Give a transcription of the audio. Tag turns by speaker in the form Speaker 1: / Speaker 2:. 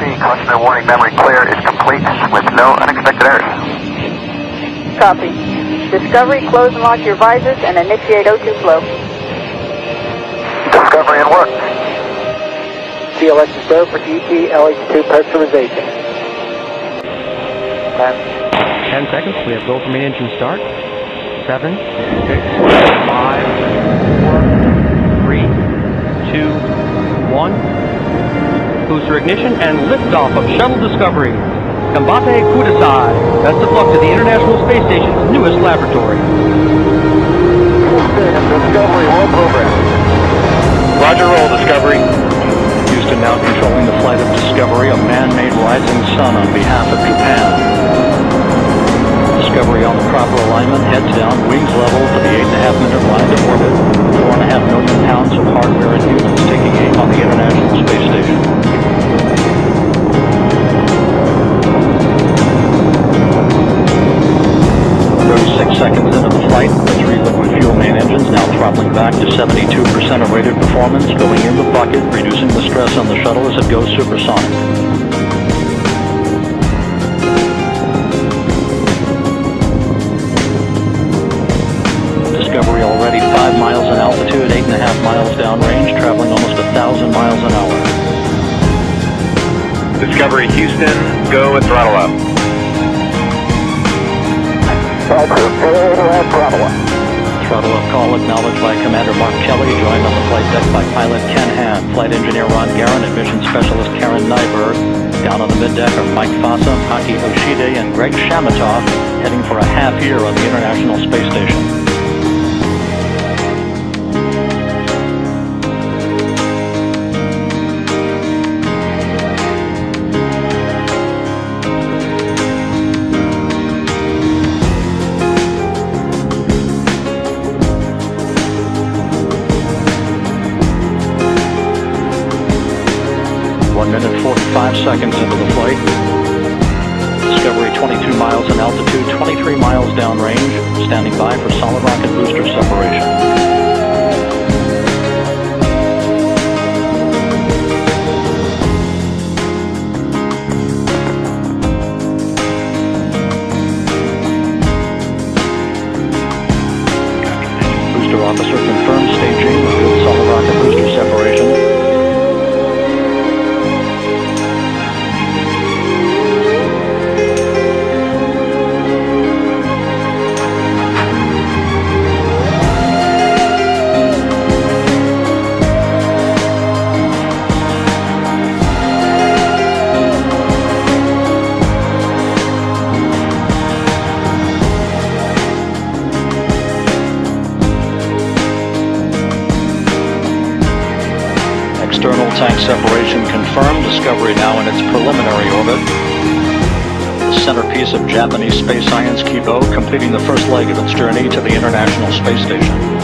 Speaker 1: RC, cluster warning memory clear is complete with no unexpected errors.
Speaker 2: Copy. Discovery, close and lock your visors and initiate O2 flow.
Speaker 1: Discovery and work.
Speaker 3: CLX is go for ET LH2 pressurization.
Speaker 4: Ten seconds. We have go for main engine start. Seven, six, five, four, three, two, one. Booster ignition and liftoff of Shuttle Discovery. Ganbatte Kudasai. Best of luck to the International Space Station's newest laboratory.
Speaker 1: Discovery, roll program.
Speaker 5: Roger, roll, Discovery. Houston now controlling the flight of Discovery, a man-made rising sun on behalf of Japan. Discovery on the proper alignment, heads down, wings level to the 8.5 minute line to orbit. 4.5 million pounds of hardware and humans taking aim on the International seconds into the flight, the three liquid fuel main engines now throttling back to 72% of rated performance, going in the bucket, reducing the stress on the shuttle as it goes supersonic. Discovery already 5 miles in altitude, 8.5 miles downrange, traveling almost a 1,000 miles an hour.
Speaker 1: Discovery Houston, go and throttle up.
Speaker 3: Throttle up.
Speaker 5: Call acknowledged by Commander Mark Kelly, joined on the flight deck by pilot Ken Ham, flight engineer Ron Garan, and mission specialist Karen Nyberg. Down on the middeck are Mike Fossum, Aki Hoshide, and Greg Chamitoff, heading for a half year on the International Space Station. One minute 45 seconds into the flight. Discovery 22 miles in altitude, 23 miles downrange, standing by for solid rocket booster separation. External tank separation confirmed. Discovery now in its preliminary orbit. The centerpiece of Japanese space science, Kibo, completing the first leg of its journey to the International Space Station.